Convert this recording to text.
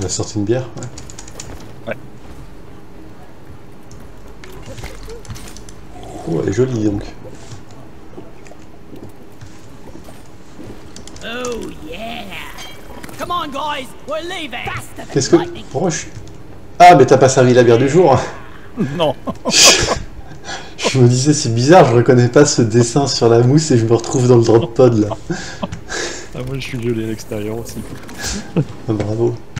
On a sorti une bière Ouais. Ouais. Oh, elle est jolie donc. Oh yeah! Come on, guys, we're leaving. Qu'est-ce que. Ah, mais t'as pas servi la bière du jour Non. Je me disais, c'est bizarre, je reconnais pas ce dessin sur la mousse et je me retrouve dans le drop pod là. Ah, moi je suis gelé à l'extérieur aussi. Ah, bravo.